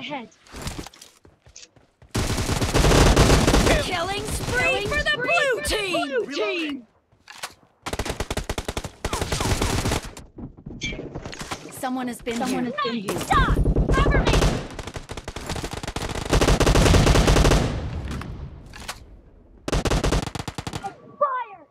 ahead. Enemies ahead. Killing spree for the blue team. Blue team! Someone has been Someone here. has been here. Stop! Cover me! Fire!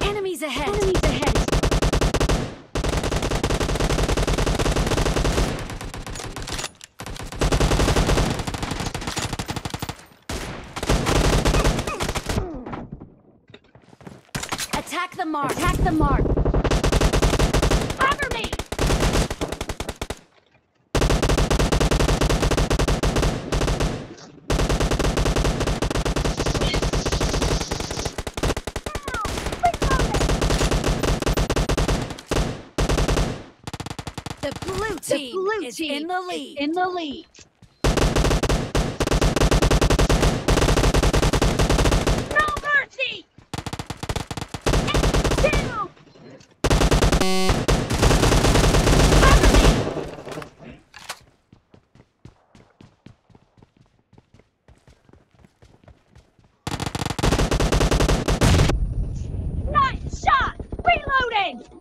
Enemies ahead. Enemies ahead. Attack the mark. Attack the mark. Cover me! The blue The team is in the lead. in the lead. No mercy! Down! Cover me! Nice shot! Reloading!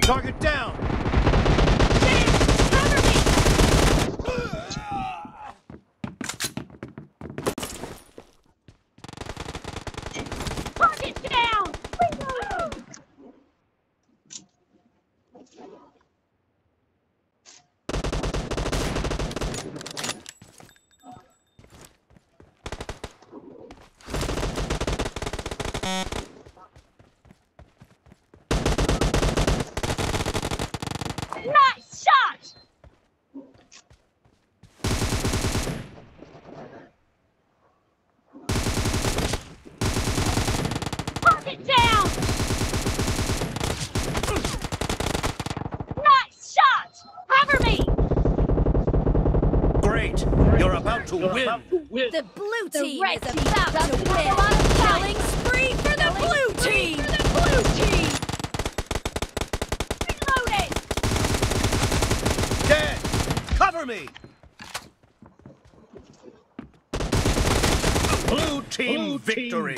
Target down! Cover me! Target down! Reload! Nice shot! Target down! Nice shot! Cover me! Great! You're about to win! The blue The team red is about is to win. have a lot of fun. Killing spree for the blue team. For the blue team! Reloading! Dead! Cover me! Blue team victory!